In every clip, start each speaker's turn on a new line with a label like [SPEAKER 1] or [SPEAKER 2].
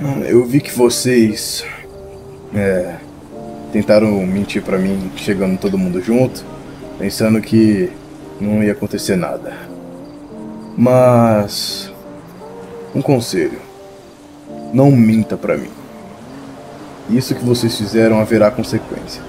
[SPEAKER 1] Eu vi que vocês. É. Tentaram mentir pra mim chegando todo mundo junto, pensando que não ia acontecer nada. Mas. Um conselho. Não minta pra mim. Isso que vocês fizeram haverá consequência.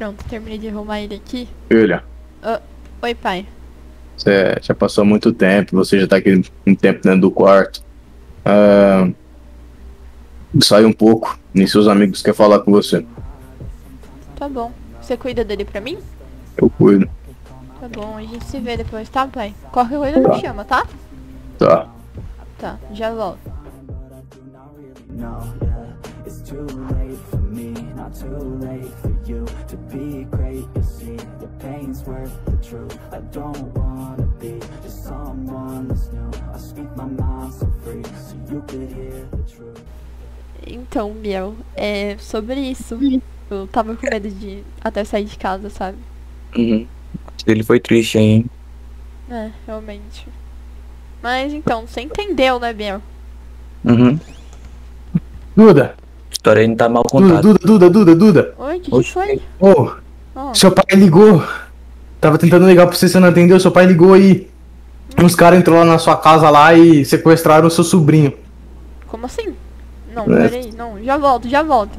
[SPEAKER 2] Pronto, terminei de arrumar ele aqui.
[SPEAKER 1] Filha,
[SPEAKER 2] Oi, pai.
[SPEAKER 1] você já passou muito tempo, você já tá aqui um tempo dentro do quarto. Ah, sai um pouco, nem seus amigos querem falar com você.
[SPEAKER 2] Tá bom. Você cuida dele pra mim?
[SPEAKER 1] Eu cuido.
[SPEAKER 2] Tá bom, a gente se vê depois, tá, pai? Qualquer coisa me chama, tá?
[SPEAKER 1] Tá.
[SPEAKER 2] Tá, já volto.
[SPEAKER 3] Not too late for you to be great. You see, the pain's worth the truth. I don't wanna be just someone that's new. I speak my mind so free, so you could hear the truth.
[SPEAKER 2] Então, Biel, é sobre isso. Eu tava com medo de até sair de casa, sabe?
[SPEAKER 4] Uhum. Ele foi triste, hein?
[SPEAKER 2] É, realmente. Mas então, você entendeu, né, Biel?
[SPEAKER 4] Uhum.
[SPEAKER 1] Duda,
[SPEAKER 4] história não tá mal
[SPEAKER 1] Duda,
[SPEAKER 4] contada.
[SPEAKER 1] Duda, Duda, Duda, Duda.
[SPEAKER 2] Oi, que, que foi?
[SPEAKER 1] Ô,
[SPEAKER 2] Ó,
[SPEAKER 1] seu pai ligou. Tava tentando ligar pra você, você não atendeu. Seu pai ligou aí. Uns caras entrou lá na sua casa lá e sequestraram o seu sobrinho.
[SPEAKER 2] como assim? Não,
[SPEAKER 1] É.
[SPEAKER 2] peraí, não, já volto, já volto.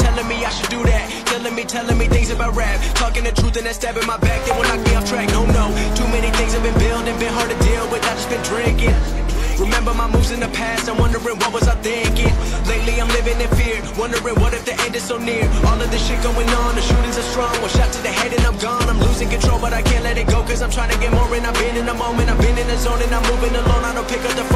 [SPEAKER 5] telling me, things about rap, talking the truth and that stab in my back, they will knock me off track. No, no, too many things have been building, been hard to deal with, I just been drinking. Remember my moves in the past, I'm wondering what was I thinking. Lately I'm living in fear, wondering what if the end is so near. All of this shit going on, the shootings are strong. One shot to the head and I'm gone. I'm losing control, but I can't let it go, cause I'm trying to get more. And I've been in the moment, I've been in the zone, and I'm moving alone. I don't pick up the